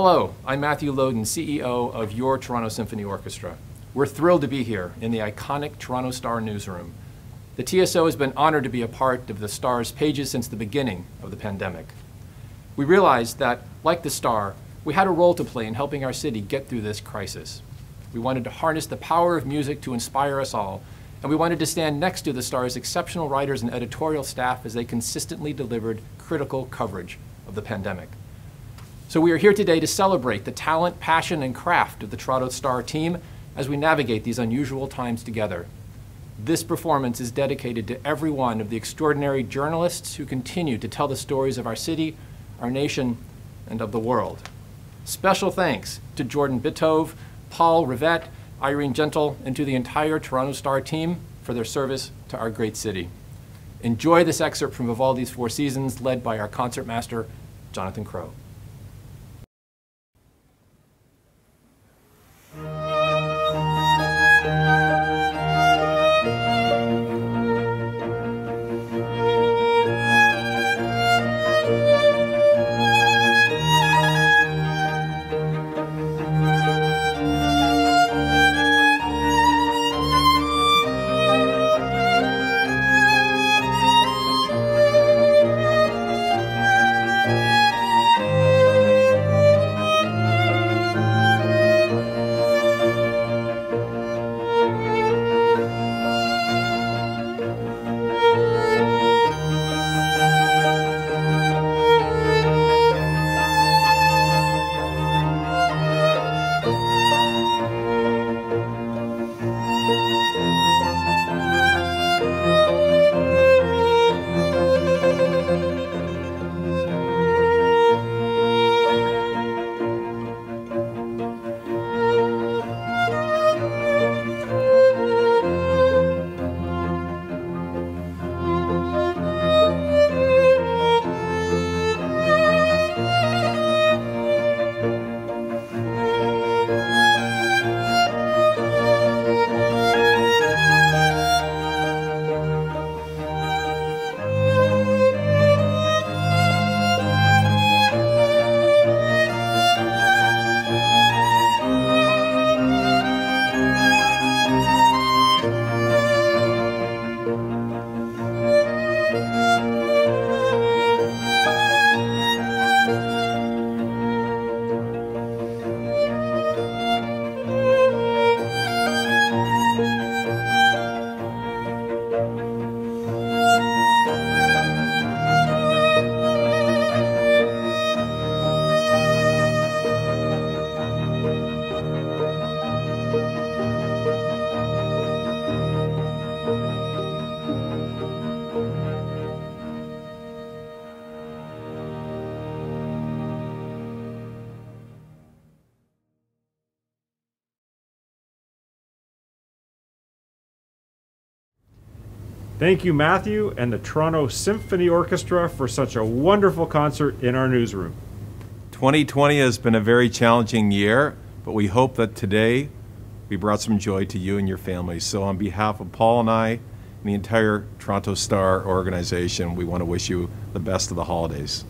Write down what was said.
Hello, I'm Matthew Loden, CEO of your Toronto Symphony Orchestra. We're thrilled to be here in the iconic Toronto Star newsroom. The TSO has been honored to be a part of the Star's pages since the beginning of the pandemic. We realized that, like the Star, we had a role to play in helping our city get through this crisis. We wanted to harness the power of music to inspire us all, and we wanted to stand next to the Star's exceptional writers and editorial staff as they consistently delivered critical coverage of the pandemic. So we are here today to celebrate the talent, passion, and craft of the Toronto Star team as we navigate these unusual times together. This performance is dedicated to every one of the extraordinary journalists who continue to tell the stories of our city, our nation, and of the world. Special thanks to Jordan Bitove, Paul Rivette, Irene Gentle, and to the entire Toronto Star team for their service to our great city. Enjoy this excerpt from Vivaldi's Four Seasons, led by our concertmaster, Jonathan Crow. Thank you, Matthew, and the Toronto Symphony Orchestra for such a wonderful concert in our newsroom. 2020 has been a very challenging year, but we hope that today we brought some joy to you and your families. So, on behalf of Paul and I and the entire Toronto Star organization, we want to wish you the best of the holidays.